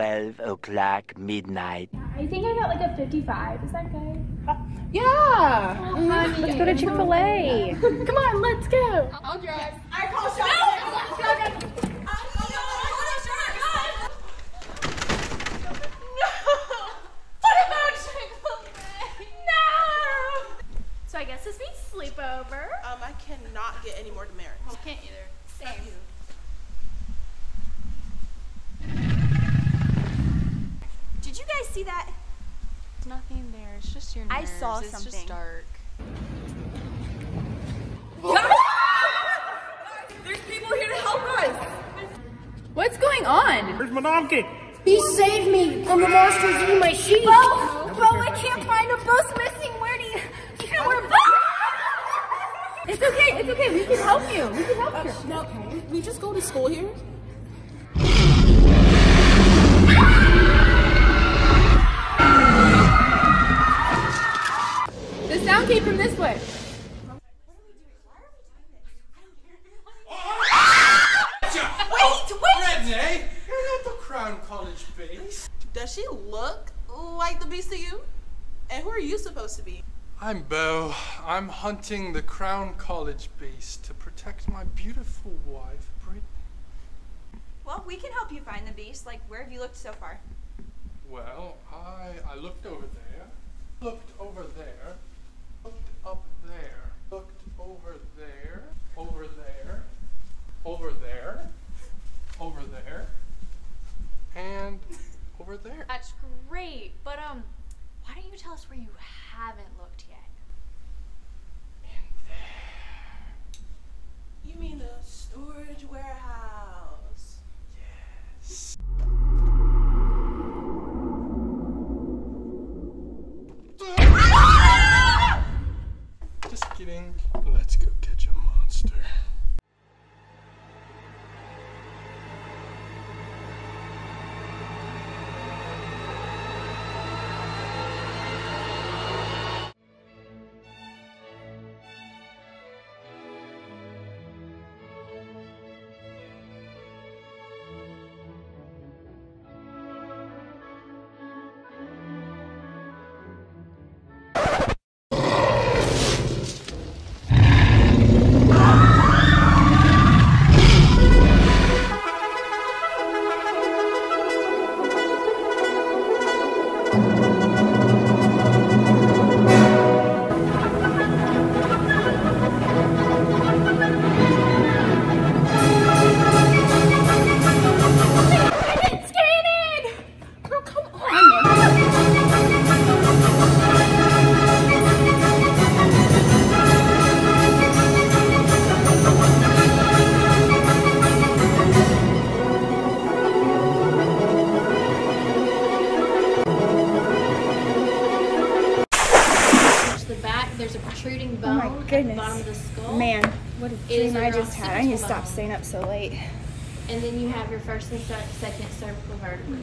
o'clock midnight. I think I got like a 55. Is that good? Yeah. Let's go to Chick-fil-A. Come on, let's go. I'll drive. I call shots. No! No. So I guess this means sleepover. Um, I cannot get any more demerits. Can't either. Same. Did you guys see that? There's nothing there. It's just your I nerves. saw it's something. just dark. There's people here to help us. What's going on? Where's my donkey? He saved me from the monsters eating my sheep. Bo, Bo, I can't find a bus missing. Where do you? You know where Bo? It's okay. It's okay. We can help you. We can help you. Uh, no, we, we just go to school here. Does she look like the beast to you? And who are you supposed to be? I'm Bo. I'm hunting the Crown College beast to protect my beautiful wife, Brittany. Well, we can help you find the beast. Like, where have you looked so far? Well, I I looked over there, looked over there, looked up there, looked over there, over there, over there, over there, and over there. That's great, but um, why don't you tell us where you haven't looked yet? In there. You mean the storage warehouse? Yes. Just kidding. There's a protruding oh bone my at the goodness. bottom of the skull. Man, what a dream I just had. I need to stop occipital staying up so late. And then you have your first and second cervical vertebrae.